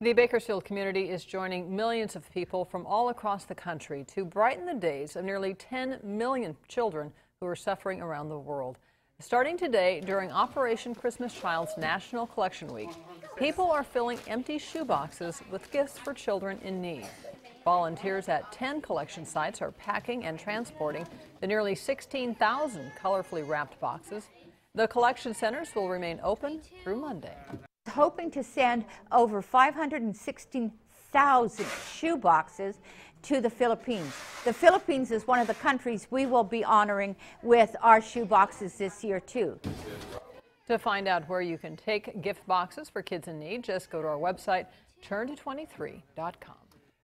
The Bakersfield community is joining millions of people from all across the country to brighten the days of nearly 10 million children who are suffering around the world. Starting today, during Operation Christmas Child's National Collection Week, people are filling empty shoeboxes with gifts for children in need. Volunteers at 10 collection sites are packing and transporting the nearly 16,000 colorfully wrapped boxes. The collection centers will remain open through Monday hoping to send over 516,000 shoe boxes to the Philippines. The Philippines is one of the countries we will be honoring with our shoe boxes this year too. To find out where you can take gift boxes for kids in need, just go to our website, turnto23.com.